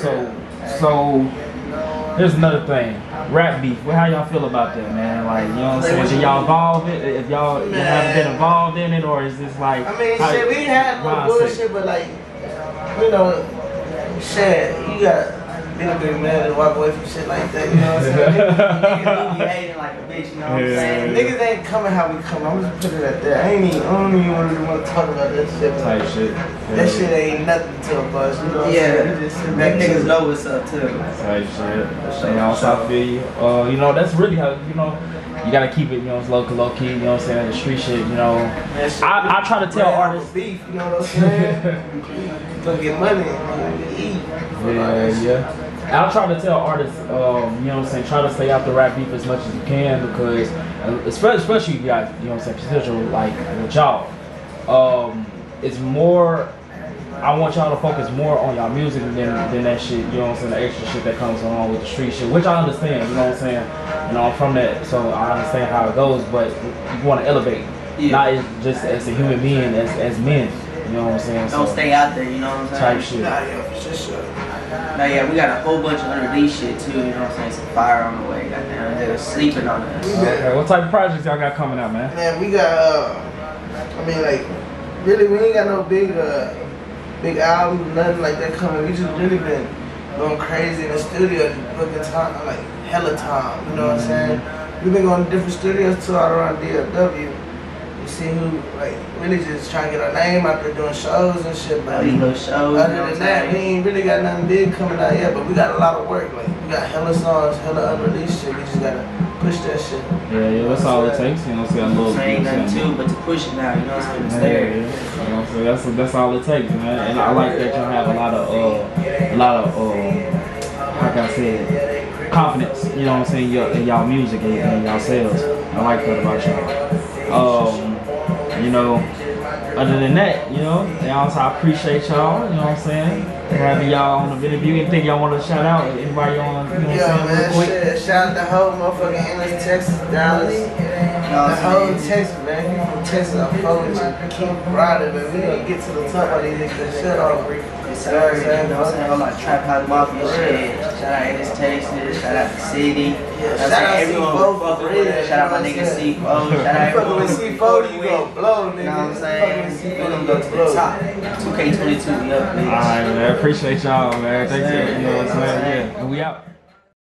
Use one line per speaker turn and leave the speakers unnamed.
So so here's another thing. Rap beef. Well, how y'all feel about that, man? Like, you know what I'm saying? Did y'all involve it? If y'all you haven't been involved in it, or is this like?
I mean,
how-
shit, we had no bullshit, but like, you know, shit, you got be a big man and walk away from shit like that. You know what I'm saying?
Niggas be hating like a bitch, you know what I'm
Yeah.
saying?
Niggas ain't coming how we come. I'm just putting it at that. I ain't even, I don't even really want to talk about that shit. but
Type shit.
That shit ain't nothing to us. You know what I'm
Yeah,
saying? We just sit back
niggas know what's up too.
Type shit. You know, so I feel you. Uh, you know, that's really how you know. You gotta keep it, you know, it's low, low key. You know what I'm saying? The street shit. You know,
shit,
I, I try to tell
ran
artists.
beef. You know what I'm saying? Gonna get money. and Eat.
Yeah, yeah. I'll try to tell artists, um, you know what I'm saying, try to stay out the rap beef as much as you can because, especially, especially if you got, you know what I'm saying, potential like with y'all. Um, it's more, I want y'all to focus more on y'all music than, than that shit, you know what I'm saying, the extra shit that comes along with the street shit, which I understand, you know what I'm saying. You know, I'm from that, so I understand how it goes, but you want to elevate,
Yeah.
not just as a human being, as, as men, you know what I'm saying.
Don't
so,
stay out there, you know what I'm saying?
Type shit.
Nah, yeah, for sure, sure.
Now, yeah, we got a whole bunch of underneath shit too, you know what I'm saying? Some fire on the way, goddamn. They're sleeping on us.
Okay, what type of projects y'all got coming out, man?
Man, we got. Uh, I mean, like, really, we ain't got no big, uh, big album, nothing like that coming. We just really been going crazy in the studio, booking time, like hella time. You know what I'm saying? We've been going to different studios too, all around DFW. We see who, like, really just trying to get our name out there doing shows and shit. But
These shows, you know
other than that, we ain't really got nothing big coming out yet. But we got a lot of work. Like, we got hella songs, hella unreleased shit. We just gotta push that shit.
Yeah, yeah, that's all it takes. You know, see a little.
So ain't nothing
you know,
to but to push it now, you know what I'm saying? It's
Yeah,
there.
yeah. You know, so that's that's all it takes, man. And I like that y'all have a lot of uh, a lot of uh, how can I said, confidence. You know what I'm saying? In, your, in y'all music and, and y'all sales. I like that about y'all. Um, you know, other than that, you know, and also I appreciate y'all. You know what I'm saying? Having y'all on the you anything y'all want to shout out, anybody on, you know what
Yeah,
I'm saying?
man,
Real quick.
shit. Shout out the whole motherfucking Ennis, Texas, Dallas. The whole Texas, man. If you from Texas, I'm fucking with you. Keep riding, man. We gonna get to the top of these niggas. Shut off.
Yes, sir. You know what I'm saying? All my trap house mafia shit. Shout out Ennis, Texas. Shout out the city.
Yeah,
Shout
shout out
out everyone fucking with
real.
Shout out my nigga C4. Shout out
You fucking
everyone
with C4, you
with.
gonna blow, nigga.
You know what I'm saying?
fucking
We're gonna go to the top. 2K22, we up,
All
bitch.
right, man. Appreciate y'all, man. Thank you. You know what I'm saying? Yeah. And we out.